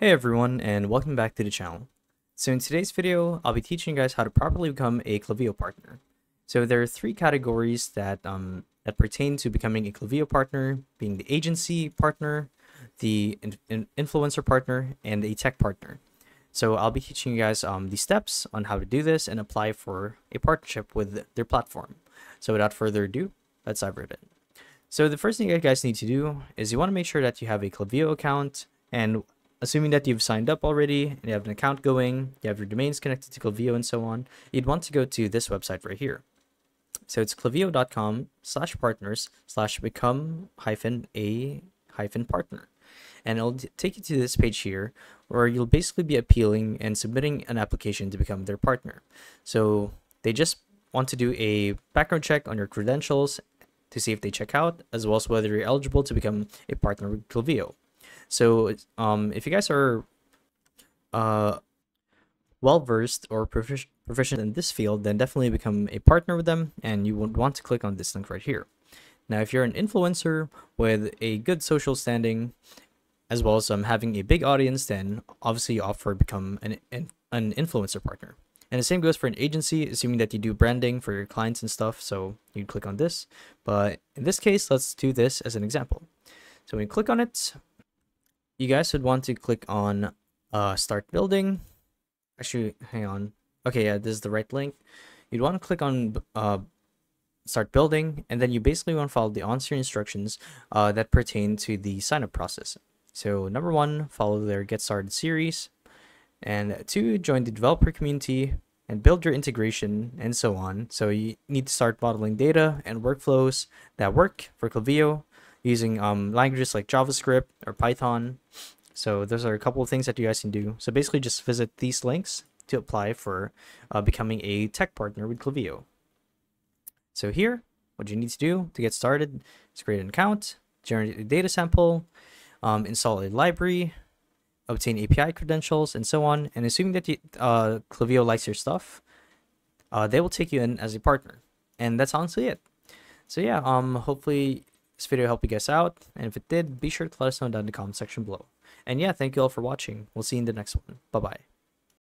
Hey everyone and welcome back to the channel. So in today's video, I'll be teaching you guys how to properly become a Klaviyo partner. So there are three categories that um, that pertain to becoming a Klaviyo partner, being the agency partner, the in in influencer partner, and a tech partner. So I'll be teaching you guys um, the steps on how to do this and apply for a partnership with their platform. So without further ado, let's dive right in. So the first thing you guys need to do is you want to make sure that you have a Klaviyo account and assuming that you've signed up already and you have an account going, you have your domains connected to Klaviyo and so on, you'd want to go to this website right here. So it's klaviyo.com slash partners slash become hyphen a hyphen partner. And it'll take you to this page here where you'll basically be appealing and submitting an application to become their partner. So they just want to do a background check on your credentials to see if they check out, as well as whether you're eligible to become a partner with Klaviyo. So um, if you guys are uh, well versed or profic proficient in this field, then definitely become a partner with them, and you would want to click on this link right here. Now, if you're an influencer with a good social standing, as well as um, having a big audience, then obviously you offer become an, an, an influencer partner. And the same goes for an agency, assuming that you do branding for your clients and stuff. So you click on this. But in this case, let's do this as an example. So when you click on it, you guys would want to click on uh, start building. Actually, hang on. Okay, yeah, this is the right link. You'd want to click on uh, start building, and then you basically want to follow the on-screen instructions uh, that pertain to the sign-up process. So number one, follow their get started series, and two, join the developer community and build your integration and so on. So you need to start modeling data and workflows that work for Klaviyo using um, languages like JavaScript or Python. So those are a couple of things that you guys can do. So basically just visit these links to apply for uh, becoming a tech partner with Klaviyo. So here, what you need to do to get started is create an account, generate a data sample, um, install a library, obtain API credentials, and so on. And assuming that you, uh, Klaviyo likes your stuff, uh, they will take you in as a partner. And that's honestly it. So yeah, um, hopefully this video helped you guys out, and if it did, be sure to let us know down in the comment section below. And yeah, thank you all for watching. We'll see you in the next one. Bye-bye.